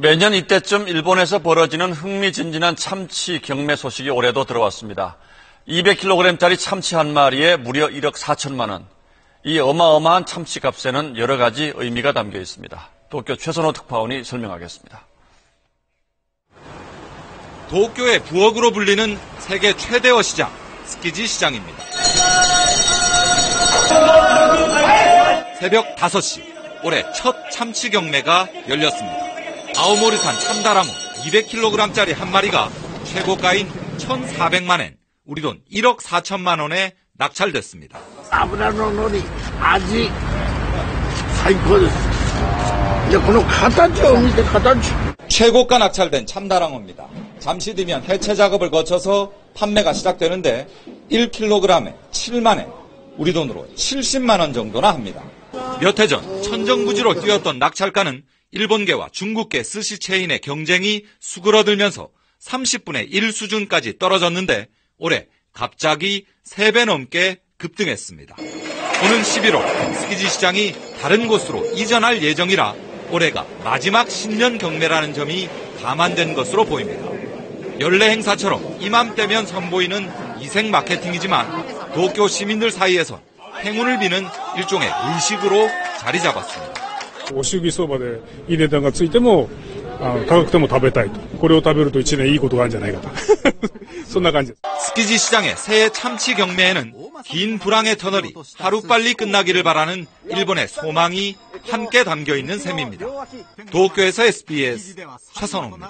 매년 이때쯤 일본에서 벌어지는 흥미진진한 참치 경매 소식이 올해도 들어왔습니다. 200kg짜리 참치 한 마리에 무려 1억 4천만 원. 이 어마어마한 참치 값에는 여러 가지 의미가 담겨 있습니다. 도쿄 최선호 특파원이 설명하겠습니다. 도쿄의 부엌으로 불리는 세계 최대어 시장, 스키지 시장입니다. 새벽 5시, 올해 첫 참치 경매가 열렸습니다. 아오모리산 참다라무 200kg짜리 한 마리가 최고가인 1,400만엔, 우리 돈 1억 4천만 원에 낙찰됐습니다. 아브라노노니 아직 사이퍼스 여기는 가다죠, 밑에 가다죠. 최고가 낙찰된 참다랑어입니다. 잠시 뒤면 해체 작업을 거쳐서 판매가 시작되는데 1kg에 7만엔, 우리 돈으로 70만 원 정도나 합니다. 몇 해 전 천정부지로 뛰었던 낙찰가는 일본계와 중국계 스시 체인의 경쟁이 수그러들면서 30분의 1 수준까지 떨어졌는데 올해 갑자기 3배 넘게 급등했습니다. 오는 11월 스키지 시장이 다른 곳으로 이전할 예정이라 올해가 마지막 신년 경매라는 점이 감안된 것으로 보입니다. 연례 행사처럼 이맘때면 선보이는 이색 마케팅이지만 도쿄 시민들 사이에선 행운을 비는 일종의 의식으로 자리 잡았습니다. お祝儀相場でいい値段がついても、あ高くても食べたいと。これを食べると一年いいことがあるんじゃないかと。そんな感じです。 스키지 시장의 새해 참치 경매에는 긴 불황의 터널이 하루빨리 끝나기를 바라는 일본의 소망이 함께 담겨 있는 셈입니다. 도쿄에서 SBS 최선호입니다.